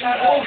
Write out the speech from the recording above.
Not all.